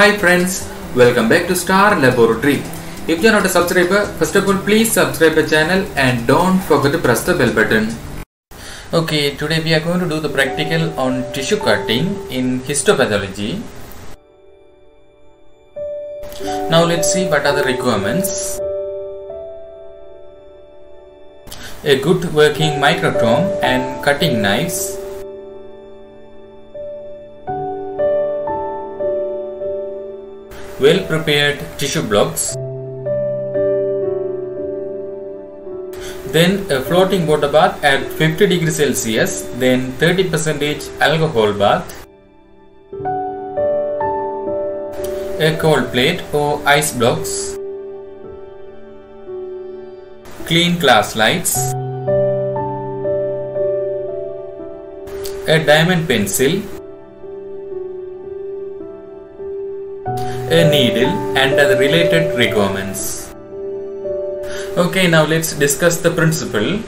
Hi friends, welcome back to Star Laboratory. If you are not a subscriber, first of all please subscribe the channel and don't forget to press the bell button. Okay, today we are going to do the practical on tissue cutting in histopathology. Now let's see what are the requirements. A good working microtome and cutting knives well prepared tissue blocks. Then a floating water bath at 50 degrees celsius then 30 percentage alcohol bath. A cold plate or ice blocks. Clean glass slides. A diamond pencil a needle and the related requirements. Okay, now let's discuss the principle.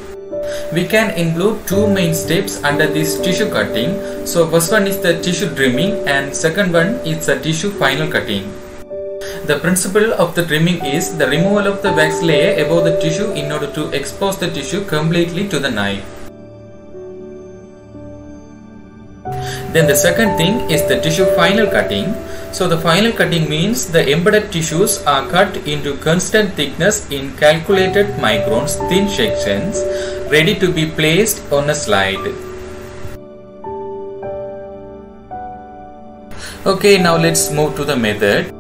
We can include two main steps under this tissue cutting. So first one is the tissue trimming and second one is the tissue final cutting. The principle of the trimming is the removal of the wax layer above the tissue in order to expose the tissue completely to the knife. Then the second thing is the tissue final cutting. So the final cutting means the embedded tissues are cut into constant thickness in calculated microns thin sections ready to be placed on a slide. Okay, now let's move to the method.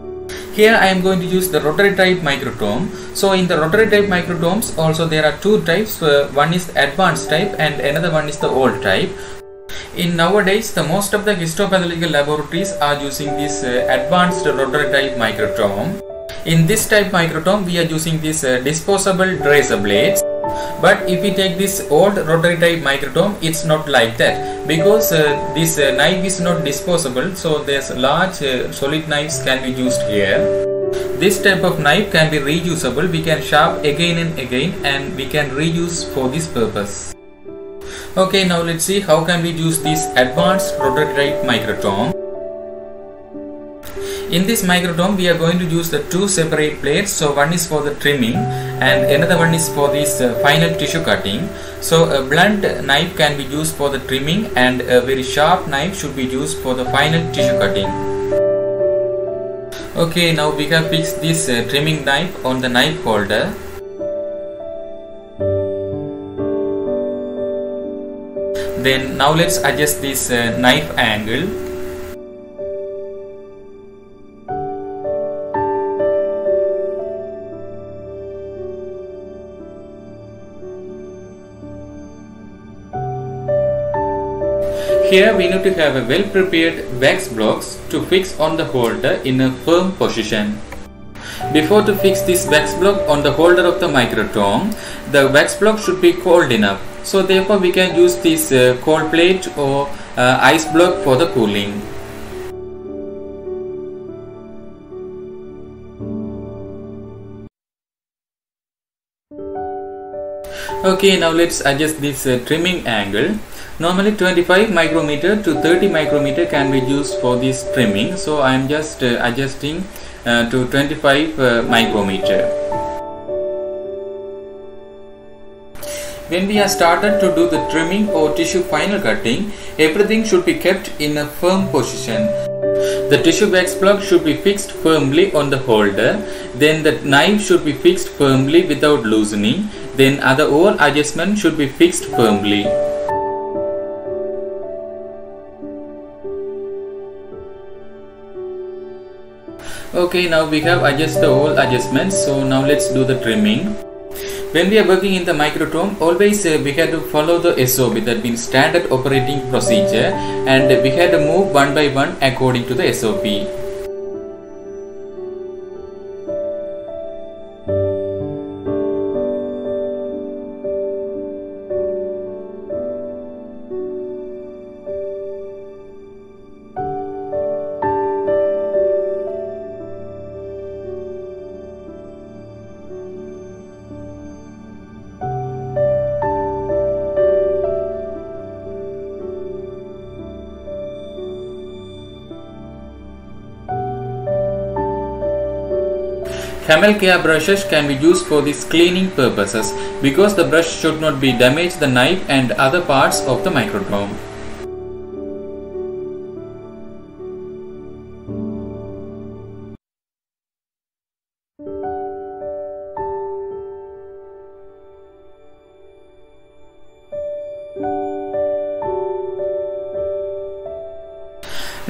Here I am going to use the rotary type microtome. So in the rotary type microtomes also there are two types. Uh, one is advanced type and another one is the old type. In nowadays, the most of the histopathological laboratories are using this uh, advanced rotary type microtome. In this type microtome, we are using this uh, disposable razor blades. But if we take this old rotary type microtome, it's not like that because uh, this uh, knife is not disposable. So there's large uh, solid knives can be used here. This type of knife can be reusable. We can sharp again and again, and we can reuse for this purpose. Okay, now let's see how can we use this advanced rotary type microtome. In this microtome, we are going to use the two separate blades. So one is for the trimming and another one is for this uh, final tissue cutting. So a blunt knife can be used for the trimming and a very sharp knife should be used for the final tissue cutting. Okay, now we have fixed this uh, trimming knife on the knife holder. Then now let's adjust this uh, knife angle Here we need to have a well prepared wax blocks to fix on the holder in a firm position. Before to fix this wax block on the holder of the microtome, the wax block should be cold enough. So therefore we can use this uh, cold plate or uh, ice block for the cooling. Okay, now let's adjust this uh, trimming angle. Normally 25 micrometer to 30 micrometer can be used for this trimming. So I am just uh, adjusting uh, to 25 uh, micrometer. When we have started to do the trimming or tissue final cutting, everything should be kept in a firm position. The tissue wax plug should be fixed firmly on the holder, then the knife should be fixed firmly without loosening, then other all adjustments should be fixed firmly. Okay, now we have adjusted all adjustments, so now let's do the trimming. When we are working in the microtome, always uh, we had to follow the SOP that means standard operating procedure and we had to move one by one according to the SOP. Camel hair brushes can be used for these cleaning purposes because the brush should not be damage the knife and other parts of the microtome.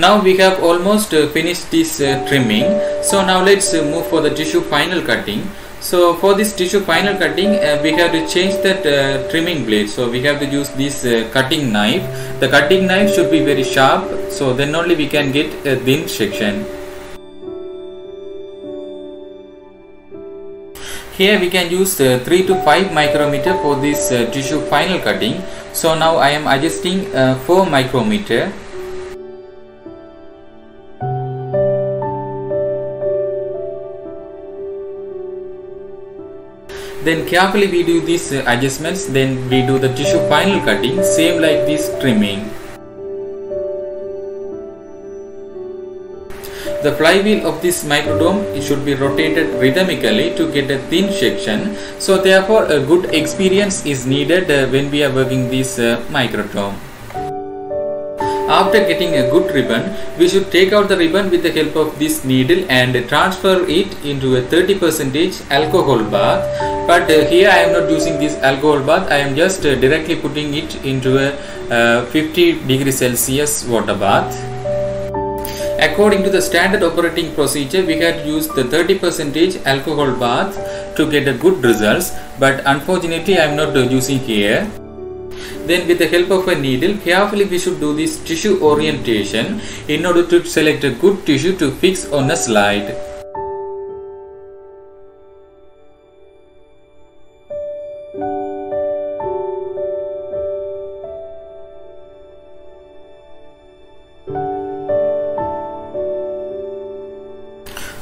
Now we have almost uh, finished this uh, trimming. So now let's uh, move for the tissue final cutting. So for this tissue final cutting uh, we have to change that uh, trimming blade. So we have to use this uh, cutting knife. The cutting knife should be very sharp. So then only we can get a thin section. Here we can use 3 to 5 micrometer for this tissue final cutting. So now I am adjusting 4 micrometer then carefully we do these uh, adjustments. Then we do the tissue final cutting same like this trimming. The flywheel of this microtome should be rotated rhythmically to get a thin section. So therefore a good experience is needed uh, when we are working this uh, microtome after getting a good ribbon, we should take out the ribbon with the help of this needle and transfer it into a 30% alcohol bath. But uh, here I am not using this alcohol bath, I am just uh, directly putting it into a uh, 50 degree Celsius water bath. According to the standard operating procedure, we had used the 30% alcohol bath to get a good results, but unfortunately I am not using here. Then with the help of a needle, carefully we should do this tissue orientation in order to select a good tissue to fix on a slide.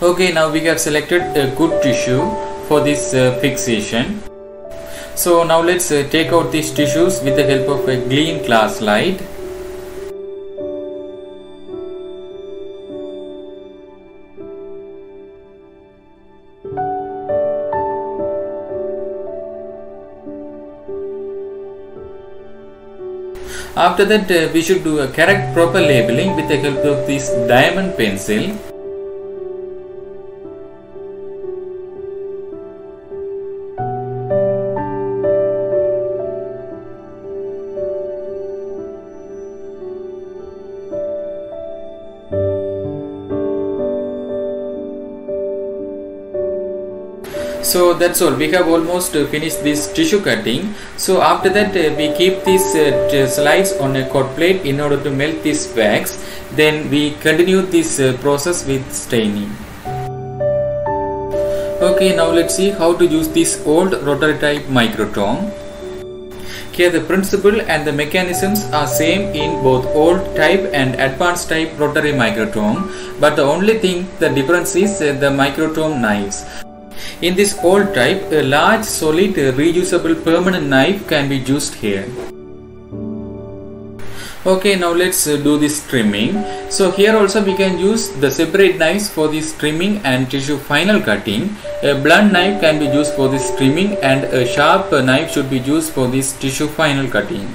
Okay, now we have selected a good tissue for this uh, fixation. So now let's uh, take out these tissues with the help of a clean glass slide. After that uh, we should do a correct proper labeling with the help of this diamond pencil. So that's all. We have almost uh, finished this tissue cutting. So after that uh, we keep these uh, slides on a hot plate in order to melt this wax. Then we continue this process with staining. Okay now let's see how to use this old rotary type microtome. Here the principle and the mechanisms are same in both old type and advanced type rotary microtome. But the only thing the difference is the microtome knives in this old type, a large solid reusable permanent knife can be used here. Okay, now let's uh, do this trimming. So here also we can use the separate knives for this trimming and tissue final cutting. A blunt knife can be used for this trimming and a sharp knife should be used for this tissue final cutting.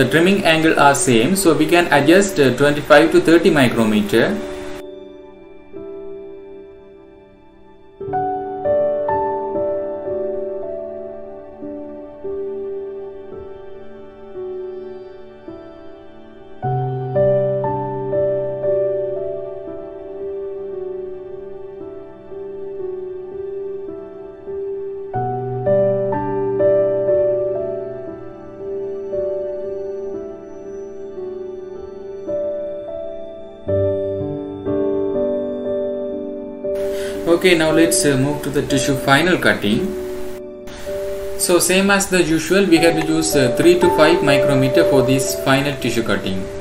The trimming angle are same so we can adjust uh, 25 to 30 micrometer okay now let's uh, move to the tissue final cutting. So same as the usual we have to use uh, 3 to 5 micrometer for this final tissue cutting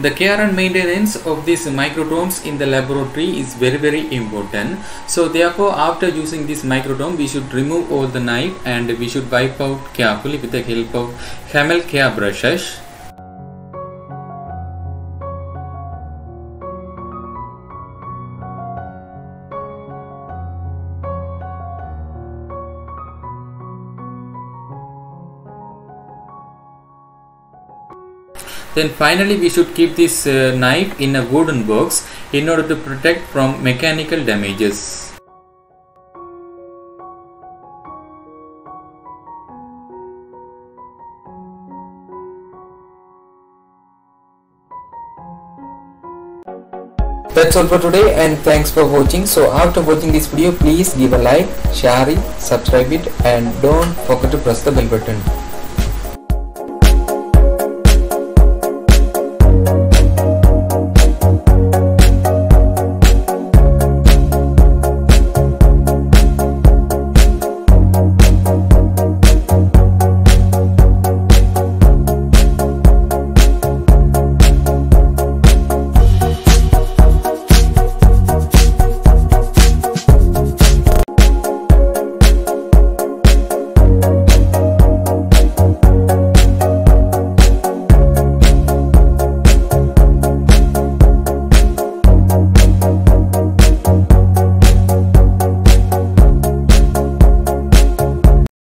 the care and maintenance of these microtomes in the laboratory is very very important. So therefore after using this microtome we should remove all the knife and we should wipe out carefully with the help of camel hair brushes then finally we should keep this uh, knife in a wooden box in order to protect from mechanical damages. That's all for today and thanks for watching. So after watching this video please give a like share it subscribe it and don't forget to press the bell button